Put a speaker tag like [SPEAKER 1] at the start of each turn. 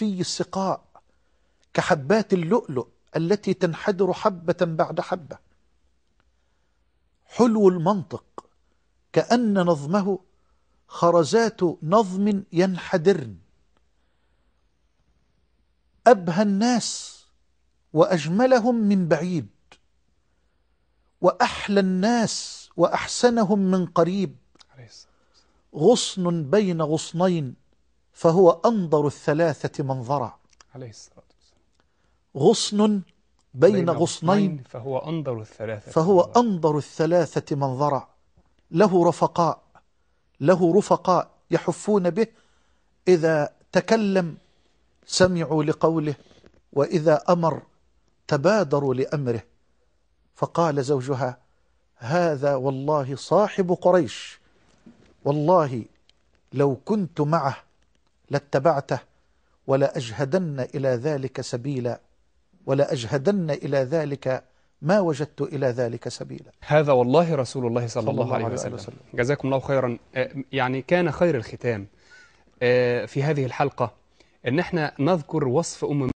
[SPEAKER 1] صفي السقاء كحبات اللؤلؤ التي تنحدر حبة بعد حبة. حلو المنطق كأن نظمه خرزات نظم ينحدرن. أبهى الناس وأجملهم من بعيد وأحلى الناس وأحسنهم من قريب. غصن بين غصنين فهو أنظر الثلاثة منظرا
[SPEAKER 2] عليه الصلاة والسلام.
[SPEAKER 1] غصن بين غصنين.
[SPEAKER 2] فهو أنظر الثلاثة
[SPEAKER 1] فهو أنظر الثلاثة منظرا له رفقاء. له رفقاء يحفون به. إذا تكلم سمعوا لقوله. وإذا أمر تبادروا لأمره. فقال زوجها هذا والله صاحب قريش. والله لو كنت معه لاتبعته ولأجهدن إلى ذلك سبيلا ولأجهدن إلى ذلك ما وجدت إلى ذلك سبيلا
[SPEAKER 2] هذا والله رسول الله صلى,
[SPEAKER 1] صلى
[SPEAKER 2] الله,
[SPEAKER 1] الله
[SPEAKER 2] عليه وسلم.
[SPEAKER 1] وسلم.
[SPEAKER 2] جزاكم الله خيرا آه، يعني كان خير الختام آه، في هذه الحلقة إن إحنا نذكر وصف أم